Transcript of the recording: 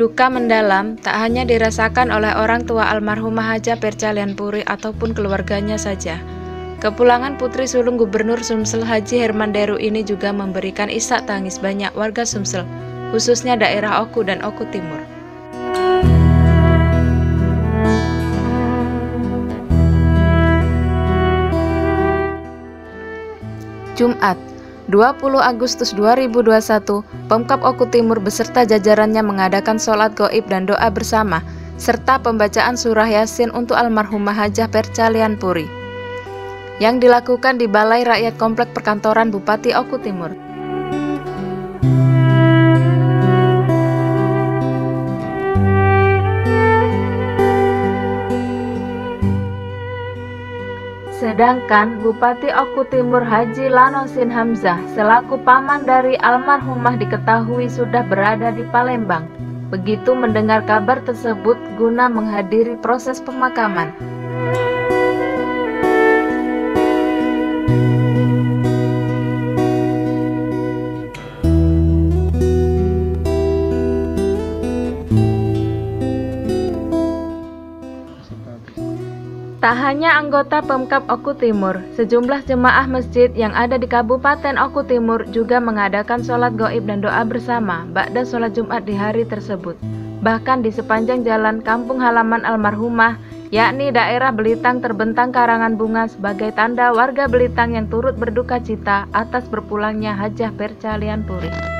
Duka mendalam tak hanya dirasakan oleh orang tua almarhumah Haja Percalian Puri ataupun keluarganya saja. Kepulangan Putri Sulung Gubernur Sumsel Haji Herman Deru ini juga memberikan isak tangis banyak warga Sumsel, khususnya daerah Oku dan Oku Timur. Jumat, 20 Agustus 2021, Pemkap Oku Timur beserta jajarannya mengadakan sholat goib dan doa bersama, serta pembacaan surah Yasin untuk almarhumah Hajah Percalian Puri, yang dilakukan di Balai Rakyat Komplek Perkantoran Bupati Oku Timur. Sedangkan Bupati Oku Timur Haji Lanosin Hamzah selaku paman dari almarhumah diketahui sudah berada di Palembang. Begitu mendengar kabar tersebut guna menghadiri proses pemakaman. Tak hanya anggota Pemkap Oku Timur, sejumlah jemaah masjid yang ada di Kabupaten Oku Timur juga mengadakan sholat goib dan doa bersama ba'da sholat Jumat di hari tersebut. Bahkan di sepanjang jalan kampung halaman almarhumah, yakni daerah Belitang terbentang karangan bunga sebagai tanda warga Belitang yang turut berduka cita atas berpulangnya Hajah Percalian Puri.